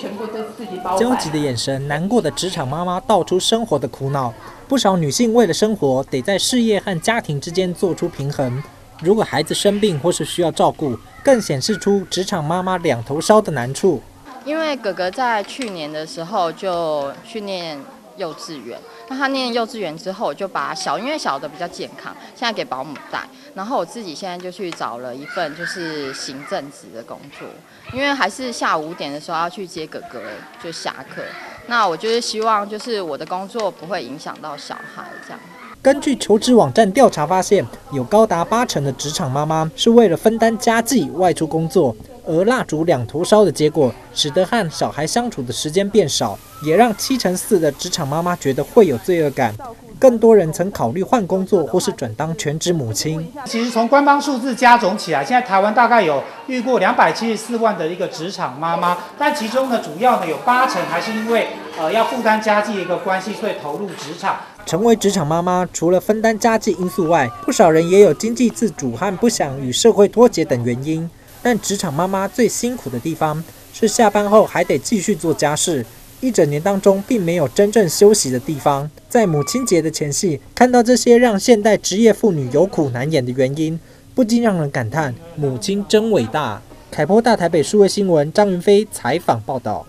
全部都是自己包。焦急的眼神，难过的职场妈妈道出生活的苦恼。不少女性为了生活，得在事业和家庭之间做出平衡。如果孩子生病或是需要照顾，更显示出职场妈妈两头烧的难处。因为哥哥在去年的时候就去念幼稚园，那他念幼稚园之后，我就把小，因为小的比较健康，现在给保姆带。然后我自己现在就去找了一份就是行政职的工作，因为还是下午五点的时候要去接哥哥就下课。那我就是希望就是我的工作不会影响到小孩这样。根据求职网站调查发现，有高达八成的职场妈妈是为了分担家计外出工作，而蜡烛两头烧的结果，使得和小孩相处的时间变少，也让七成四的职场妈妈觉得会有罪恶感。更多人曾考虑换工作或是转当全职母亲。其实从官方数字加总起来，现在台湾大概有遇过两百七十四万的一个职场妈妈，但其中呢，主要呢有八成还是因为呃要负担家计的一个关系，所以投入职场。成为职场妈妈，除了分担家计因素外，不少人也有经济自主和不想与社会脱节等原因。但职场妈妈最辛苦的地方是下班后还得继续做家事。一整年当中，并没有真正休息的地方。在母亲节的前夕，看到这些让现代职业妇女有苦难言的原因，不禁让人感叹：母亲真伟大。凯波大台北数位新闻张云飞采访报道。